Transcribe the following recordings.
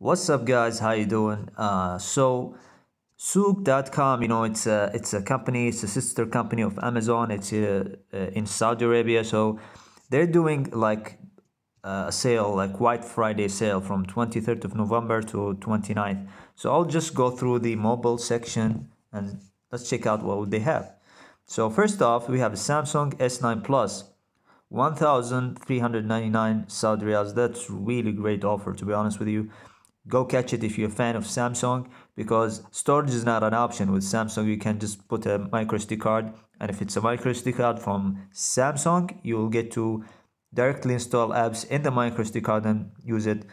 What's up, guys? How you doing? Uh, so, Souq.com, you know, it's a it's a company, it's a sister company of Amazon. It's uh, uh, in Saudi Arabia, so they're doing like a sale, like White Friday sale from 23rd of November to 29th. So I'll just go through the mobile section and let's check out what they have. So first off, we have a Samsung S9 Plus. 1399 Saudi riyals. That's really great offer to be honest with you go catch it if you're a fan of Samsung because storage is not an option. With Samsung you can just put a micro SD card and if it's a micro SD card from Samsung you will get to directly install apps in the micro SD card and use it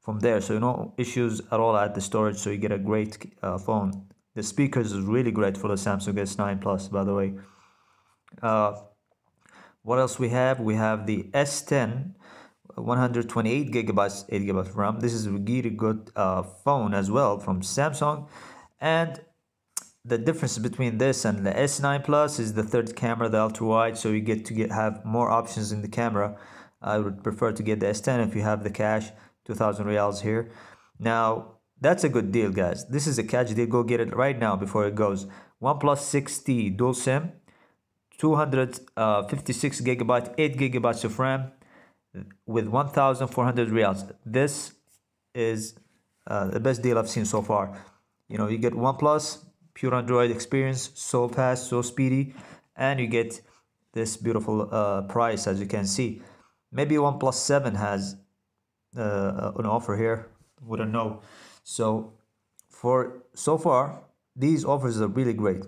from there. So no issues at all at the storage so you get a great uh, phone. The speakers is really great for the Samsung S9 Plus by the way. Uh, what else we have? We have the S10 128 gigabytes 8 gigabytes ram. This is a really good uh, phone as well from samsung. And the difference between this and the s9 plus is the third camera the ultra wide so you get to get have more options in the camera. I would prefer to get the s10 if you have the cash 2000 reals here. Now that's a good deal guys. This is a cash deal go get it right now before it goes. Oneplus 6t dual sim 256 uh, gigabyte 8 gigabytes of ram with 1400 reals. This is uh, the best deal i've seen so far. You know you get oneplus pure android experience so fast so speedy and you get this beautiful uh, price as you can see. Maybe oneplus 7 has uh, an offer here wouldn't know. So for so far these offers are really great.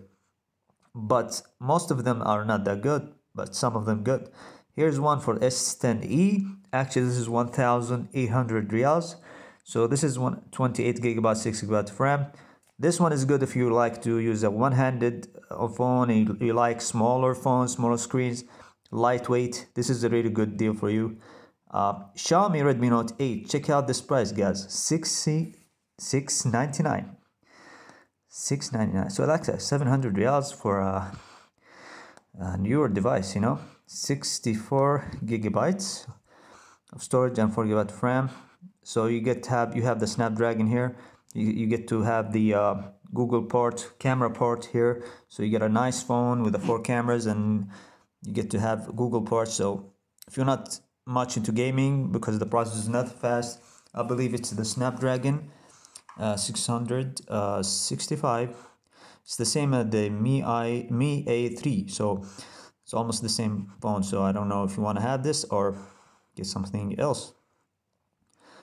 But most of them are not that good but some of them good Here's one for S10e. Actually, this is 1,800 riyals. So this is one 28 gigabyte, 6 gigabyte RAM. This one is good if you like to use a one-handed uh, phone you, you like smaller phones, smaller screens, lightweight. This is a really good deal for you. Uh, Xiaomi Redmi Note 8. Check out this price, guys. 60, 699 699 so that's a 700 riyals for a, a newer device you know 64 gigabytes of storage and 4 gigabyte of RAM. So you get to have you have the Snapdragon here. You, you get to have the uh, Google port camera port here. So you get a nice phone with the four cameras and you get to have Google port. So if you're not much into gaming because the process is not fast I believe it's the Snapdragon uh, 665 uh, it's the same as the Mi I Mi A3 so it's almost the same phone so I don't know if you want to have this or get something else.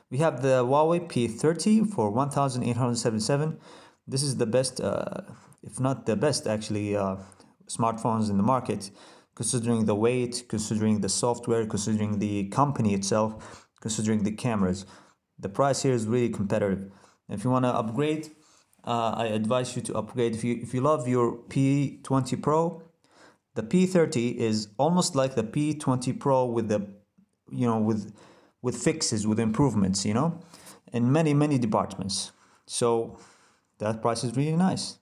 We have the Huawei P30 for 1877 this is the best uh, if not the best actually uh, smartphones in the market considering the weight considering the software considering the company itself considering the cameras. The price here is really competitive. If you want to upgrade uh, I advise you to upgrade. If you if you love your P20 Pro the P30 is almost like the P20 Pro with the you know with with fixes with improvements you know in many many departments. So that price is really nice.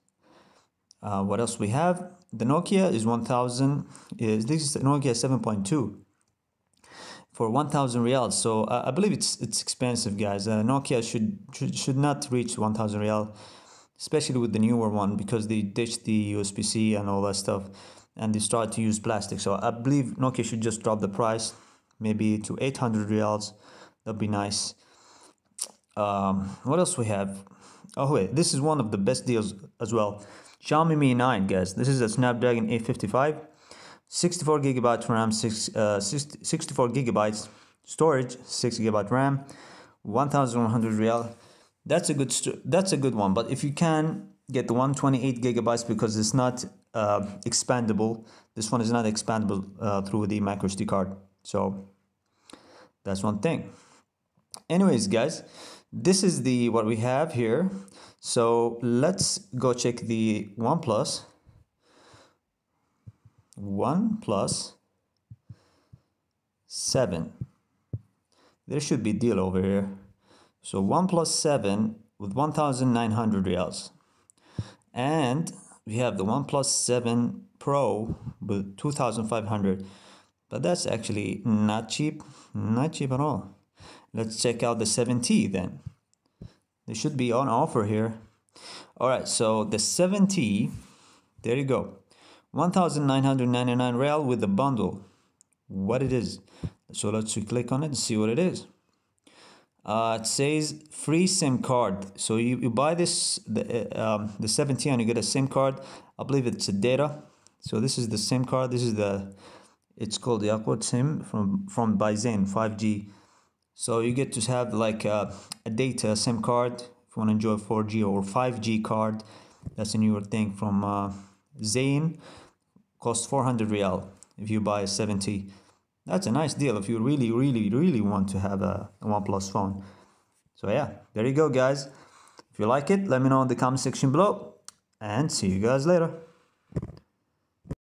Uh, what else we have? The Nokia is 1000 is this is Nokia 7.2 for 1000 reals. So uh, I believe it's it's expensive guys. Uh, Nokia should, should should not reach 1000 real especially with the newer one because they ditched the USB-C and all that stuff and they start to use plastic. So I believe Nokia should just drop the price maybe to 800 reals. That'd be nice. Um, what else we have? Oh wait, this is one of the best deals as well. Xiaomi Mi 9, guys. This is a Snapdragon 855, 64 gigabytes RAM, six, uh, 64 gigabytes storage, 6 gigabyte RAM, 1100 real. That's a good that's a good one. But if you can get the 128 gigabytes because it's not uh, expandable. This one is not expandable uh, through the micro SD card. So that's one thing. Anyways, guys, this is the what we have here. So let's go check the OnePlus. OnePlus 7. There should be deal over here. So OnePlus 7 with 1,900 reals. And we have the OnePlus 7 Pro with 2500 but that's actually not cheap not cheap at all. Let's check out the 7T then. It should be on offer here. All right so the 7t there you go. 1999 real with the bundle. What it is. So let's click on it and see what it is uh, it says free SIM card. So you, you buy this the uh, um, the 7T and you get a SIM card. I believe it's a data. So this is the SIM card. This is the it's called the Aqua SIM from from by Zain 5G. So you get to have like a, a data SIM card if you want to enjoy 4G or 5G card. That's a newer thing from uh, Zain. Costs 400 real if you buy a 7T that's a nice deal if you really, really, really want to have a, OnePlus phone. So yeah, there you go, guys. If you like it, let me know in the comment section below, and see you guys later.